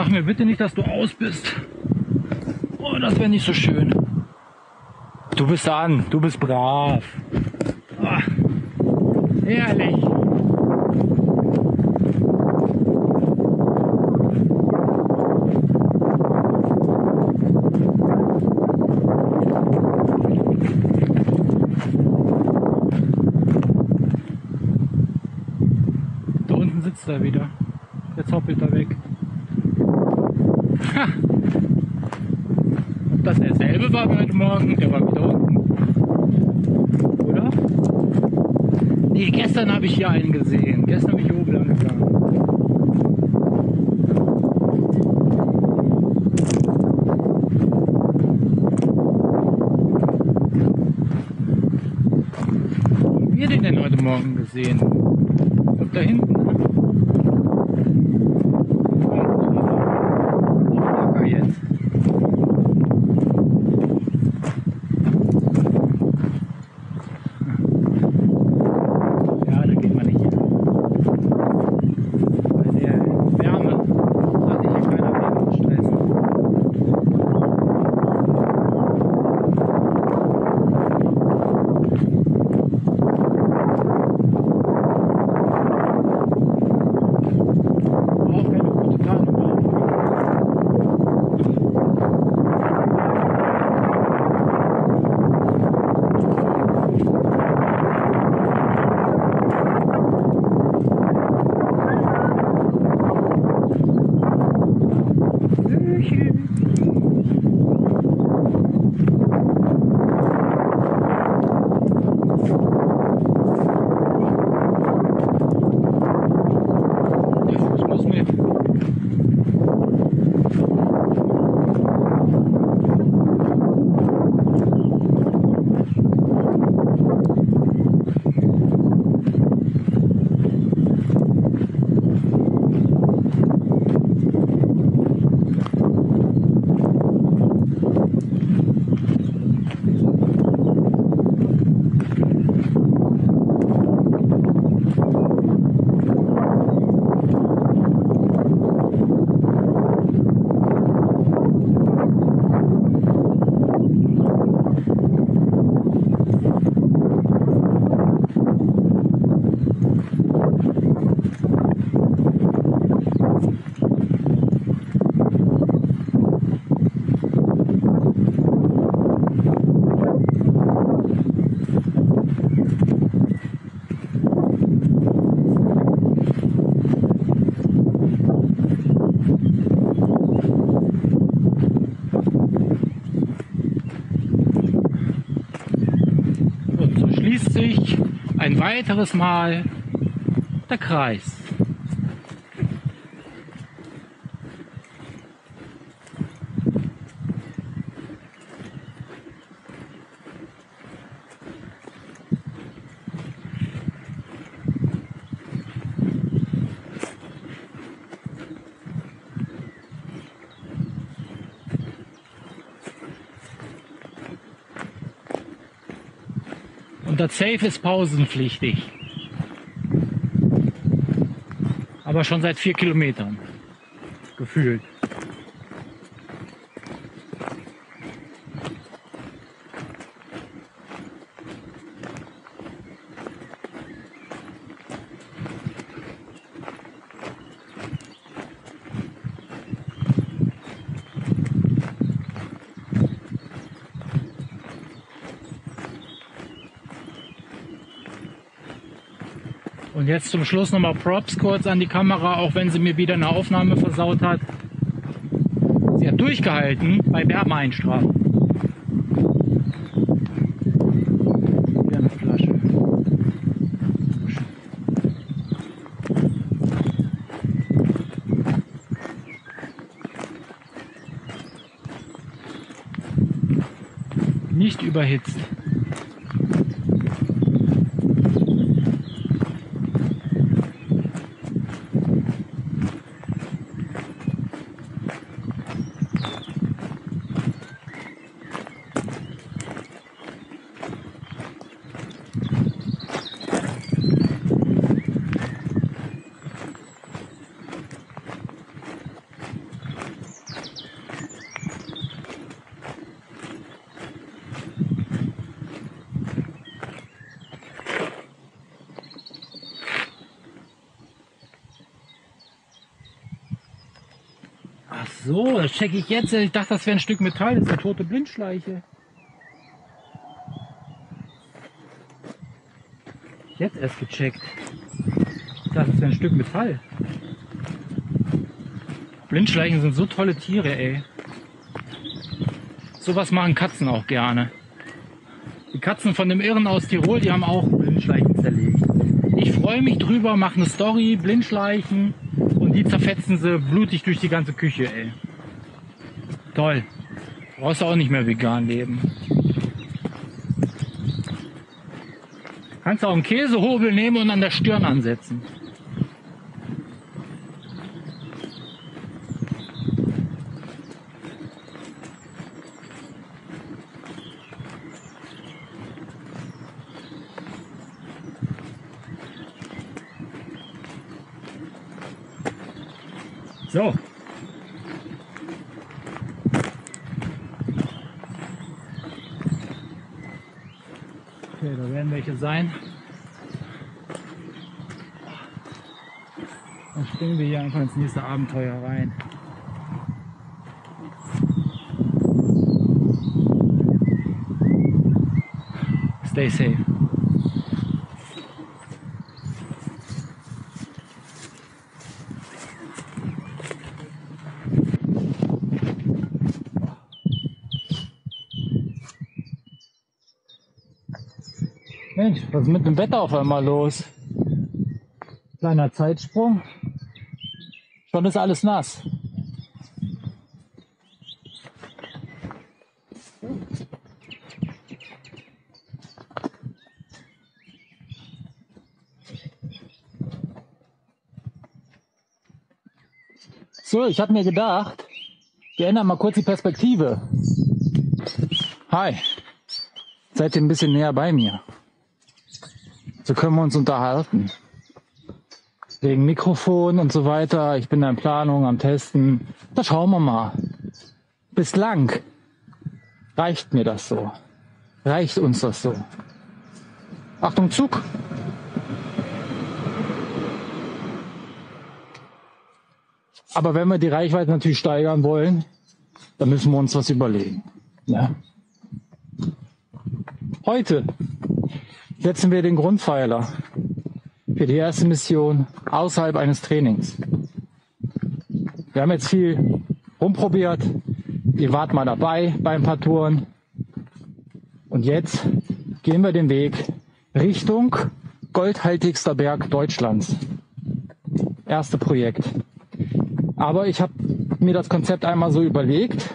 sag mir bitte nicht, dass du aus bist. Oh, das wäre nicht so schön. Du bist an, du bist brav. Oh, herrlich. Da unten sitzt er wieder. Jetzt hoppelt er weg. Ha. Ob derselbe war wie heute Morgen? Der war wieder unten. Oder? Nee, gestern habe ich hier einen gesehen. Gestern habe ich hier oben lang gegangen. Haben wir den denn heute Morgen gesehen? Und da hinten. Schließt sich ein weiteres Mal der Kreis. Das Safe ist pausenpflichtig. Aber schon seit vier Kilometern. Gefühlt. Und jetzt zum Schluss nochmal Props kurz an die Kamera, auch wenn sie mir wieder eine Aufnahme versaut hat. Sie hat durchgehalten bei Wärmeinstrahlung. Wieder. Nicht überhitzt. So, das checke ich jetzt. Ich dachte, das wäre ein Stück Metall. Das ist eine tote Blindschleiche. Jetzt erst gecheckt. Ich dachte, das wäre ein Stück Metall. Blindschleichen sind so tolle Tiere, ey. Sowas machen Katzen auch gerne. Die Katzen von dem Irren aus Tirol, die haben auch Blindschleichen zerlegt. Ich freue mich drüber, mache eine Story, Blindschleichen und die zerfetzen sie blutig durch die ganze Küche, ey. Toll. Brauchst du auch nicht mehr vegan leben. Kannst auch einen Käsehobel nehmen und an der Stirn ansetzen. So. Okay, da werden welche sein. Dann springen wir hier einfach ins nächste Abenteuer rein. Stay safe. Mensch, was ist mit dem Wetter auf einmal los? Kleiner Zeitsprung. Schon ist alles nass. So, ich habe mir gedacht, wir ändern mal kurz die Perspektive. Hi, seid ihr ein bisschen näher bei mir? So können wir uns unterhalten. Wegen Mikrofon und so weiter. Ich bin da in Planung, am Testen. Da schauen wir mal. Bislang reicht mir das so. Reicht uns das so. Achtung, Zug. Aber wenn wir die Reichweite natürlich steigern wollen, dann müssen wir uns was überlegen. Ja. Heute setzen wir den Grundpfeiler für die erste Mission außerhalb eines Trainings. Wir haben jetzt viel rumprobiert. Ihr wart mal dabei bei ein paar Touren. Und jetzt gehen wir den Weg Richtung goldhaltigster Berg Deutschlands. Erste Projekt. Aber ich habe mir das Konzept einmal so überlegt,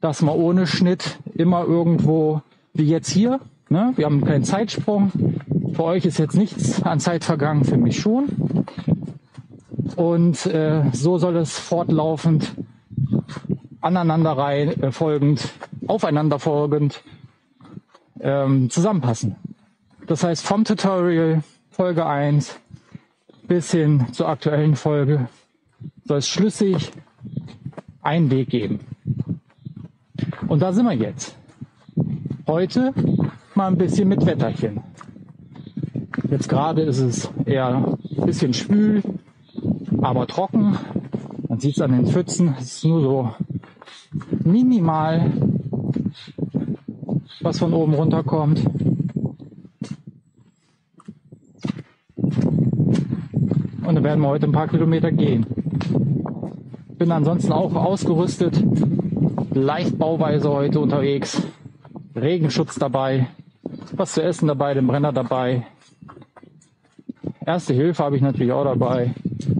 dass man ohne Schnitt immer irgendwo, wie jetzt hier, ne, wir haben keinen Zeitsprung. Für euch ist jetzt nichts an Zeit vergangen, für mich schon. Und äh, so soll es fortlaufend, aneinanderreihend, äh, folgend, aufeinander folgend ähm, zusammenpassen. Das heißt, vom Tutorial Folge 1 bis hin zur aktuellen Folge soll es schlüssig einen Weg geben. Und da sind wir jetzt. Heute mal ein bisschen mit Wetterchen. Jetzt gerade ist es eher ein bisschen schwül, aber trocken. Man sieht es an den Pfützen. Es ist nur so minimal, was von oben runterkommt. Und dann werden wir heute ein paar Kilometer gehen. Bin ansonsten auch ausgerüstet, leicht bauweise heute unterwegs. Regenschutz dabei, was zu essen dabei, den Brenner dabei. Erste Hilfe habe ich natürlich auch dabei.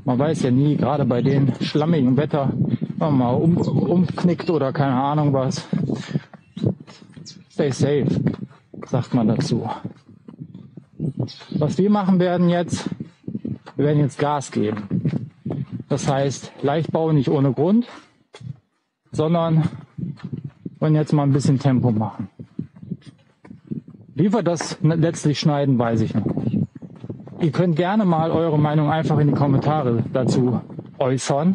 Man weiß ja nie, gerade bei dem schlammigen Wetter, wenn man mal um, umknickt oder keine Ahnung was. Stay safe, sagt man dazu. Was wir machen werden jetzt, wir werden jetzt Gas geben. Das heißt, Leichtbau nicht ohne Grund, sondern wollen jetzt mal ein bisschen Tempo machen. Wie wir das letztlich schneiden, weiß ich noch nicht. Ihr könnt gerne mal eure Meinung einfach in die Kommentare dazu äußern.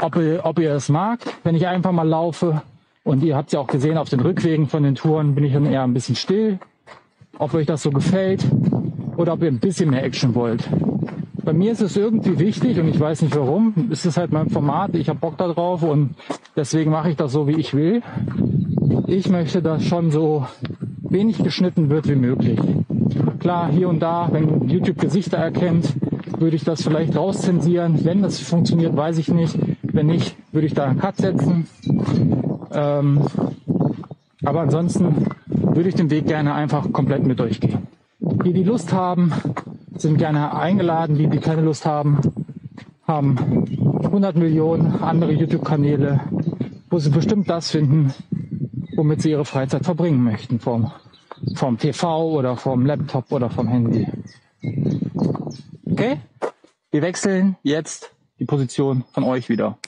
Ob ihr, ob ihr es mag, wenn ich einfach mal laufe. Und ihr habt ja auch gesehen, auf den Rückwegen von den Touren bin ich dann eher ein bisschen still. Ob euch das so gefällt oder ob ihr ein bisschen mehr Action wollt. bei mir ist es irgendwie wichtig und ich weiß nicht warum. Es ist halt mein Format, ich habe Bock da drauf und deswegen mache ich das so, wie ich will. Ich möchte, dass schon so wenig geschnitten wird wie möglich. Klar, hier und da, wenn YouTube Gesichter erkennt, würde ich das vielleicht rauszensieren. Wenn das funktioniert, weiß ich nicht. Wenn nicht, würde ich da einen Cut setzen. Ähm, aber ansonsten würde ich den Weg gerne einfach komplett mit euch gehen. Die, die Lust haben, sind gerne eingeladen. Die, die keine Lust haben, haben 100 Millionen andere YouTube-Kanäle, wo sie bestimmt das finden, womit sie ihre Freizeit verbringen möchten. Vom, vom TV oder vom Laptop oder vom Handy. Okay? Wir wechseln jetzt die Position von euch wieder.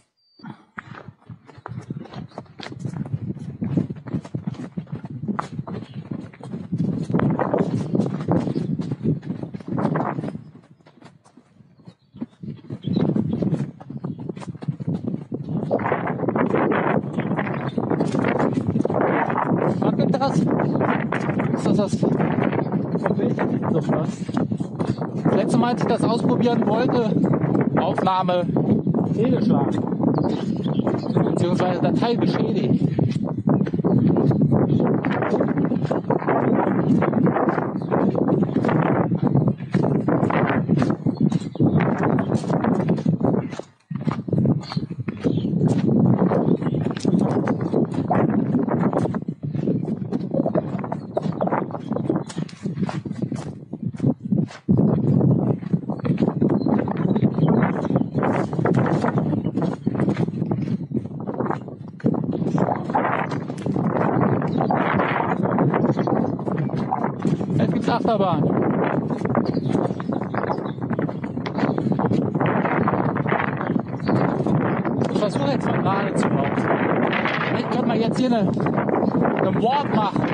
Wackelt das? Ist das das so fast? Das letzte Mal, als ich das ausprobieren wollte, Aufnahme fehlgeschlagen. Beziehungsweise Datei beschädigt. Jetzt gibt's Achterbahn. Ich versuche jetzt mal gerade zu bauen. Vielleicht können wir jetzt hier eine, eine Warp machen.